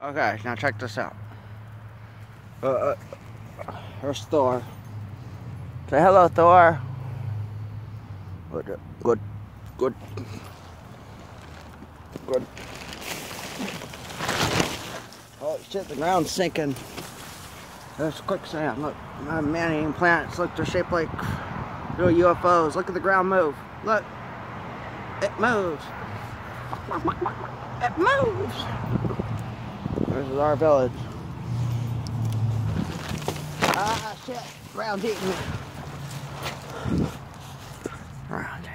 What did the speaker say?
Okay, now check this out. Uh, uh, here's Thor. Say hello, Thor. Good, good, good, good. Oh shit, the ground's sinking. There's quicksand. Look, my man-eating planets. Look, they're shaped like little UFOs. Look at the ground move. Look, it moves. It moves. Our village. Ah, shit. Ground's eating me. Ground.